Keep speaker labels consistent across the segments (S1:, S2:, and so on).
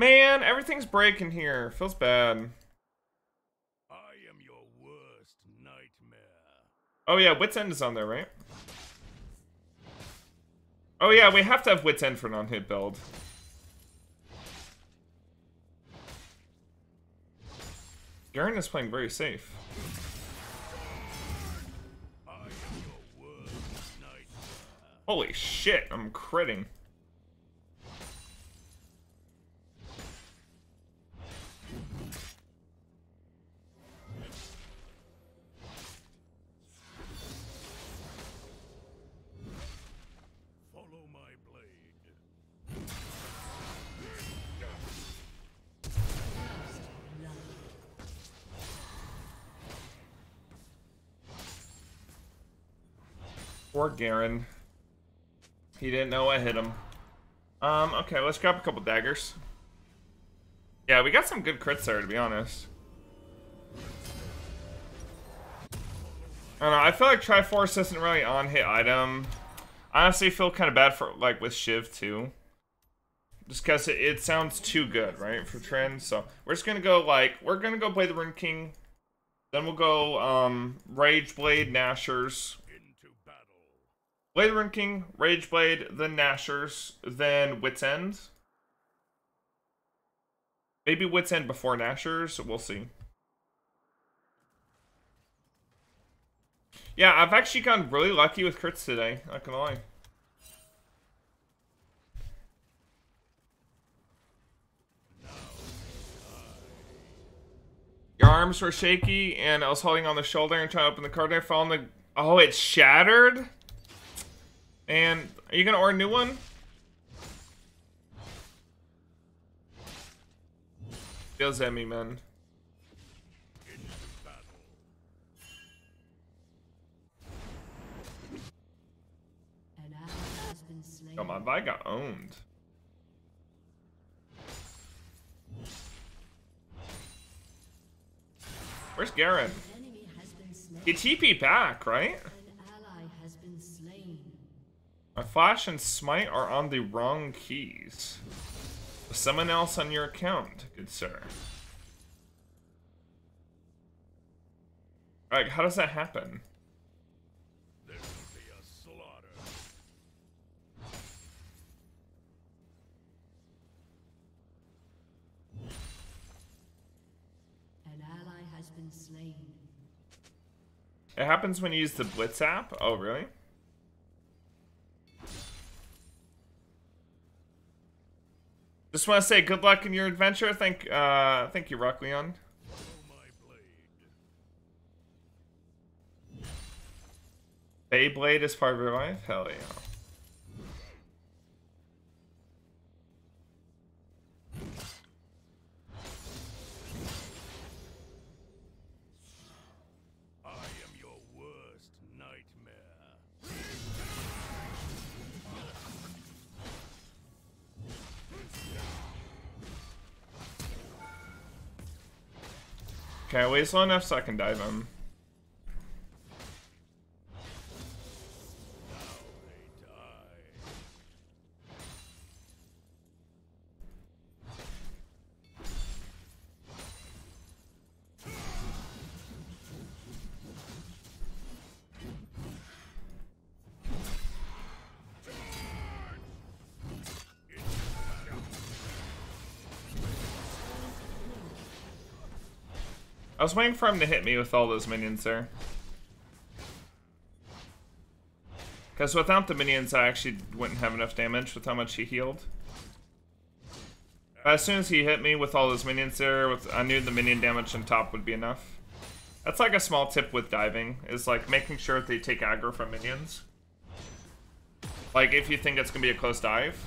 S1: Man, everything's breaking here. Feels bad.
S2: I am your worst nightmare.
S1: Oh yeah, Wit's End is on there, right? Oh yeah, we have to have Wit's End for non-hit build. Garen is playing very safe.
S2: I am your worst nightmare.
S1: Holy shit, I'm critting. Poor Garen. He didn't know I hit him. Um, okay, let's grab a couple daggers. Yeah, we got some good crits there, to be honest. I don't know, I feel like Triforce isn't really on hit item. I honestly feel kind of bad for, like, with Shiv, too. Just because it, it sounds too good, right, for trend. So, we're just gonna go, like, we're gonna go play the Ruined King. Then we'll go, um, Rage Blade,
S2: Nashor's.
S1: Blade King, Rage Blade, then Nashor's, then Wits End. Maybe Wits End before Nashor's, we'll see. Yeah, I've actually gotten really lucky with crits today, not gonna lie. Your arms were shaky, and I was holding on the shoulder and trying to open the card. and I on the. Oh, it's shattered? And are you gonna order a new one? Feels at me, man.
S2: Into battle.
S3: An ally has been slain.
S1: Oh, my Vi got owned. Where's Garen?
S3: An enemy has.
S1: He TP back, right?
S3: An ally has been slain.
S1: My flash and smite are on the wrong keys. Someone else on your account, good sir. Like, how does that happen?
S2: There will be a slaughter.
S3: An ally has been slain.
S1: It happens when you use the Blitz app? Oh, really? Just want to say good luck in your adventure. Thank, uh, thank you, Rock Leon. Beyblade is part of your life? Hell yeah. Okay, wait slow enough so I can dive him. I was waiting for him to hit me with all those minions there. Because without the minions, I actually wouldn't have enough damage with how much he healed. But as soon as he hit me with all those minions there, with I knew the minion damage on top would be enough. That's like a small tip with diving, is like making sure that they take aggro from minions. Like if you think it's gonna be a close dive.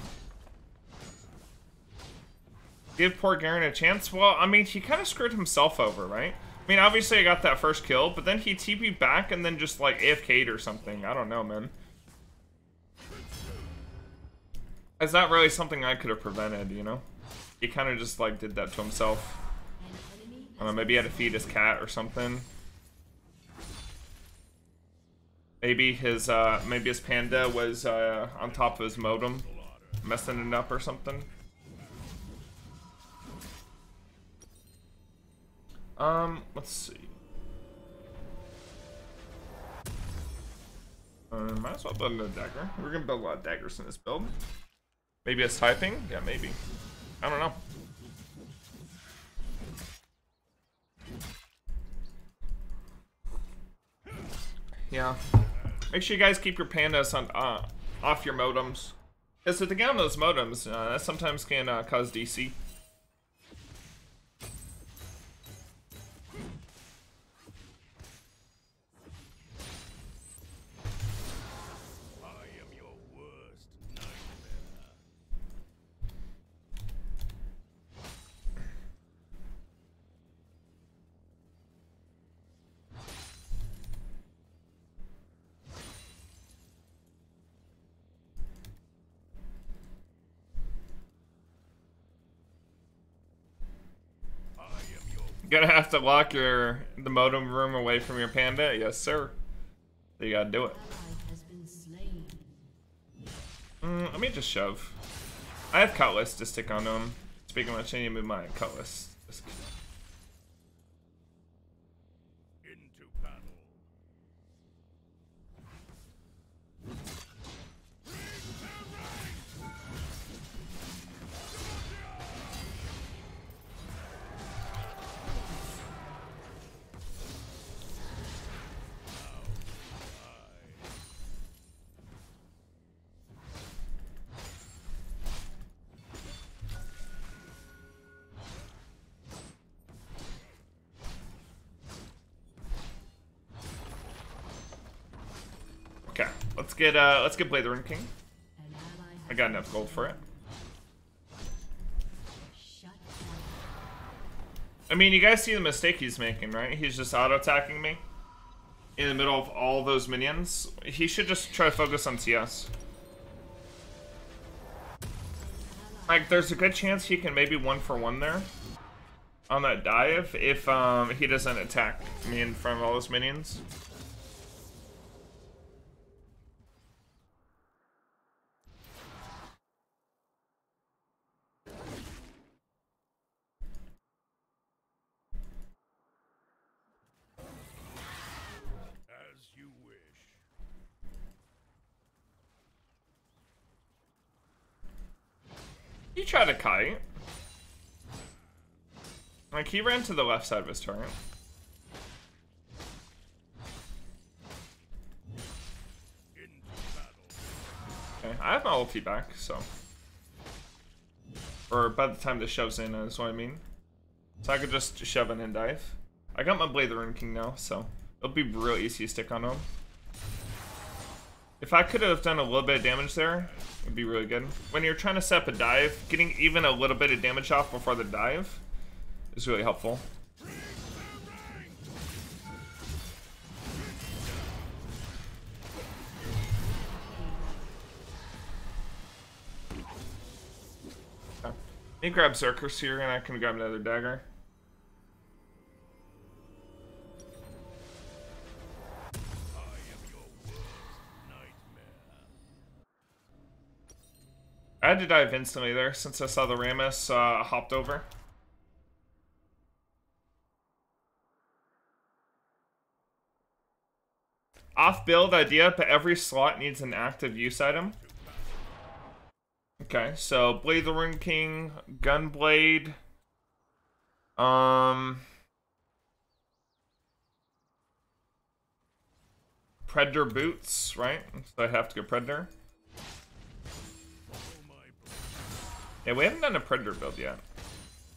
S1: Give poor Garen a chance? Well, I mean, he kind of screwed himself over, right? I mean, obviously I got that first kill, but then he TP'd back and then just like AFK'd or something. I don't know, man. It's not really something I could have prevented, you know? He kind of just like did that to himself. I don't know, maybe he had to feed his cat or something. Maybe his uh maybe his panda was uh on top of his modem, messing it up or something. Um, let's see. Uh, might as well build a dagger. We're gonna build a lot of daggers in this build. Maybe it's typing? Yeah, maybe. I don't know. Yeah. Make sure you guys keep your pandas on uh, off your modems. Because if they get on those modems, uh, that sometimes can uh, cause DC. Gonna have to lock your the modem room away from your panda? Yes, sir. You gotta do it. Mm, let me just shove. I have cutlass to stick onto him. Speaking of which, I need to move my cutlass. Let's get uh let's get Blade the Ruined King. I got enough gold for it. I mean, you guys see the mistake he's making, right? He's just auto attacking me in the middle of all those minions. He should just try to focus on CS. Like, there's a good chance he can maybe one for one there on that dive if um, he doesn't attack me in front of all those minions.
S2: As you wish.
S1: He tried to kite. Like, he ran to the left side of his turret. Okay, I have my ulti back, so. Or by the time this shoves in, is what I mean. So I could just shove in and dive. I got my Blade the Ruined King now, so it'll be real easy to stick on him. If I could have done a little bit of damage there, it'd be really good. When you're trying to set up a dive, getting even a little bit of damage off before the dive is really helpful. Let me grab Zerkers here, and I can grab another dagger.
S2: I
S1: had to dive instantly there since I saw the Rammus uh, hopped over. Off build idea, but every slot needs an active use item. Okay, so Blade the Ruined King, Gunblade, um, Predator boots, right? So I have to get Predator. Yeah, we haven't done a Predator build yet.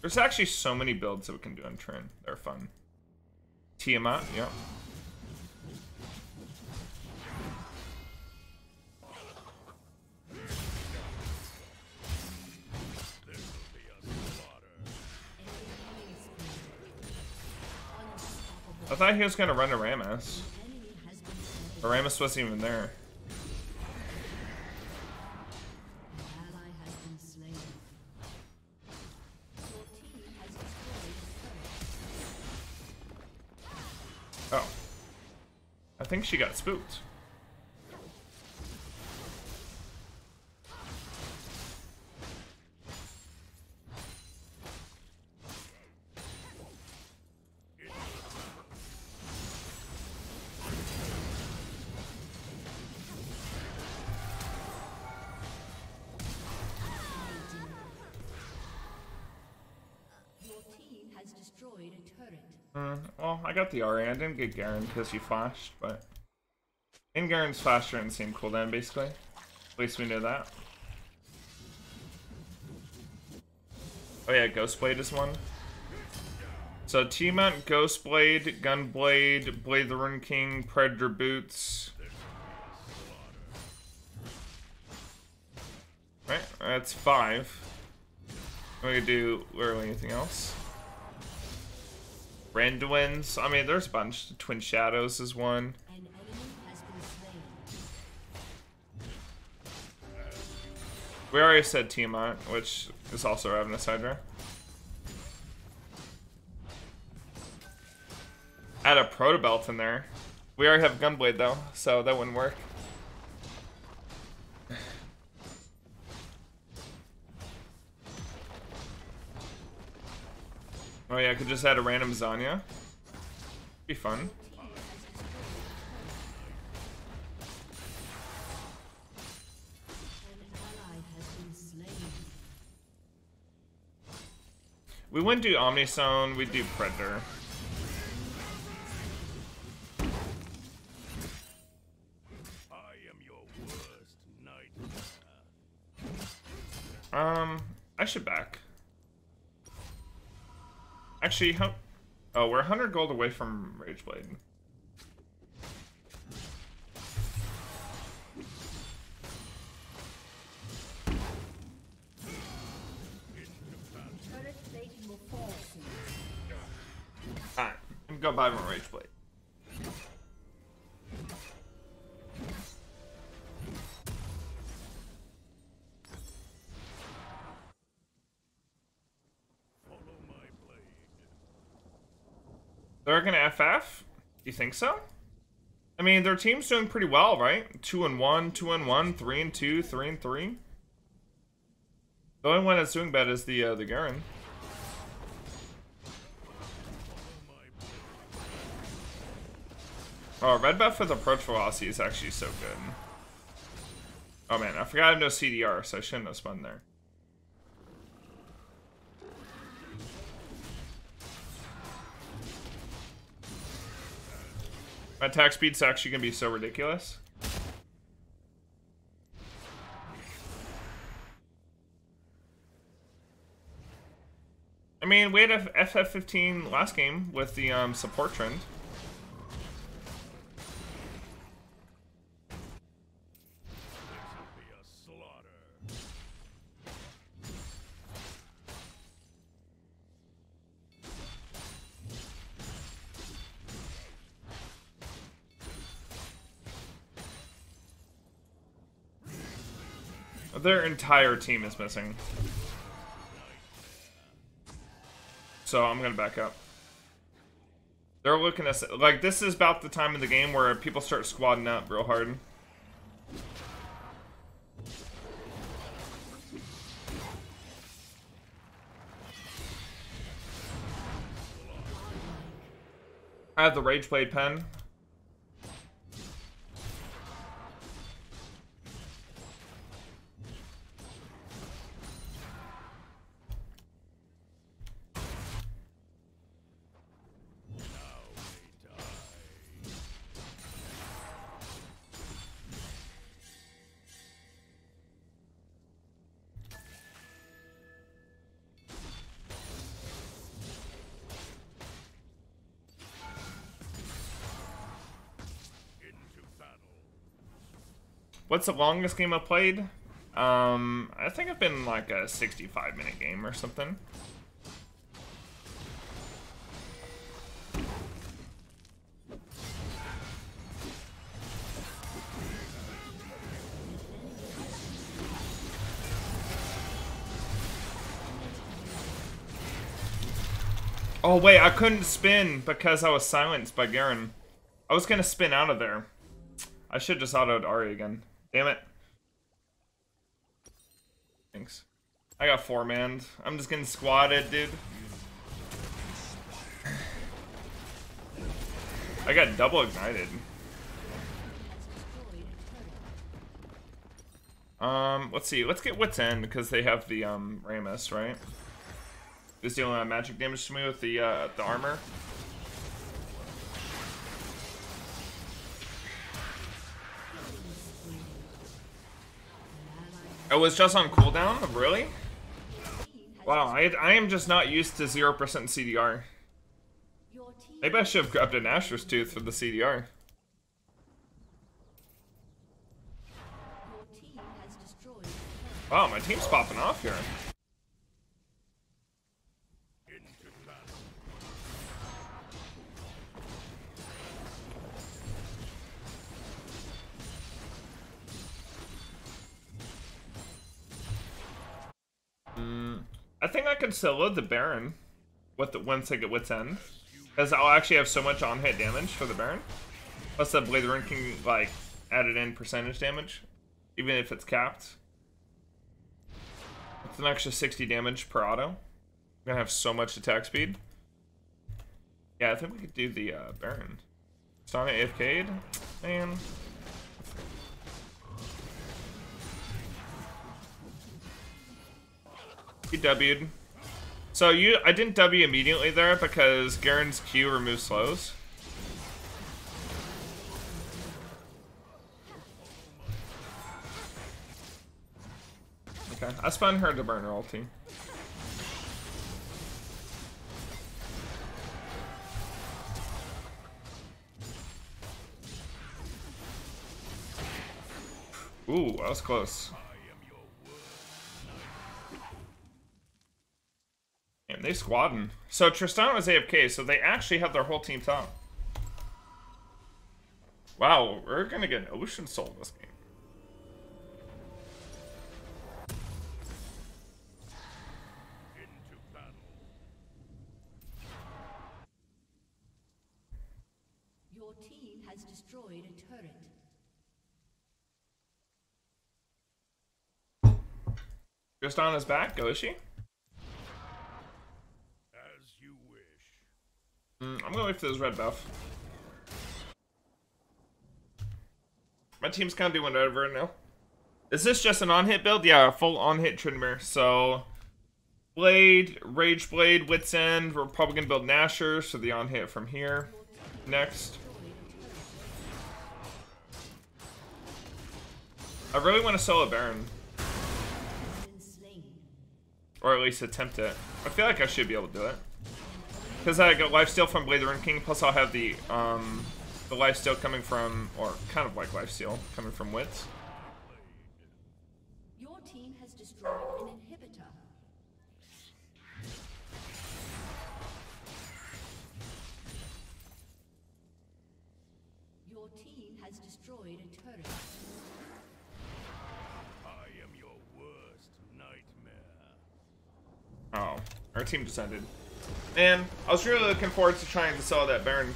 S1: There's actually so many builds that we can do on Tryn. They're fun. Tiamat, yep. I thought he was gonna run. But Rammus wasn't even there. I think she got spooked.
S3: destroyed a turret.
S1: Mm, well, I got the Ahri. I didn't get Garen because he flashed, but... And Garen's faster in the same cooldown, basically. At least we know that. Oh yeah, Ghostblade is one. So Tiamat, Ghostblade, Gunblade, Blade the Ruined King, Predator Boots. Right, that's five. We could do literally anything else. Randuin's. I mean, there's a bunch. Twin Shadows is one. We already said Tiamat, which is also Ravenous Hydra. Add a Proto Belt in there. We already have Gunblade though, so that wouldn't work. Oh yeah, I could just add a random Zhonya. Be fun. We wouldn't do Omnistone, we'd do Predator.
S2: I am your worst nightmare.
S1: Um, I should back. Actually, how? Oh, we're 100 gold away from Rageblade.
S3: Turret plating will fall soon.
S1: Alright, go buy more Rageblade. They're gonna FF? You think so? I mean, their team's doing pretty well, right? Two and one, two and one, three and two, three and three. The only one that's doing bad is the uh, the Garen. Oh, red buff with approach velocity is actually so good. Oh man, I forgot I have no CDR, so I shouldn't have spun there. Attack speed's actually gonna be so ridiculous. I mean, we had a FF15 last game with the um, support trend. Their entire team is missing. So I'm gonna back up. They're looking at like this is about the time of the game where people start squadding up real hard. I have the Rage Blade pen. What's the longest game I've played? Um, I think I've been like a 65 minute game or something. Oh wait, I couldn't spin because I was silenced by Garen. I was gonna spin out of there. I should just autoed Ahri again. Damn it. Thanks. I got four man. I'm just getting squatted, dude. I got double ignited. Um, let's see. Let's get Wits End because they have the um Rammus, right? is dealing of magic damage to me with the uh, the armor. Oh, it was just on cooldown? Really? Wow, I, I am just not used to 0% CDR. Maybe I should have grabbed an Nashor's Tooth for the CDR. Wow, my team's popping off here. Solo the Baron with the once I get Wit's End. Because I'll actually have so much on-hit damage for the Baron. Plus the Blade Rune can, like, add it in percentage damage. Even if it's capped. It's an extra 60 damage per auto. I'm gonna have so much attack speed. Yeah, I think we could do the uh, Baron. Sonic AFK'd? Man. He W'd. So you, I didn't W immediately there because Garen's Q removes slows. Okay, I spun her to burn her ulti. Ooh, that was close. They squadding. So Tristan was AFK, so they actually have their whole team top. Wow, we're gonna get an Ocean Soul this game.
S3: Your team has destroyed a turret.
S1: Tristan is back. Go is she?
S2: As you wish.
S1: Mm, I'm gonna wait for this red buff. My team's kind of doing whatever right now. Is this just an on-hit build? Yeah, a full on-hit Tryndamere. So, Blade, Rage Blade, Wits End. We're probably gonna build Nashor, so the on-hit from here. Next. I really want to solo Baron, or at least attempt it. I feel like I should be able to do it. Because I got lifesteal from Blade the Ruined King, plus I'll have the um the lifesteal coming from, or kind of like lifesteal coming from Wits.
S3: Your team has destroyed an inhibitor. Your team has destroyed a turret.
S2: I am your worst nightmare.
S1: Oh, our team just ended. Man, I was really looking forward to trying to sell that Baron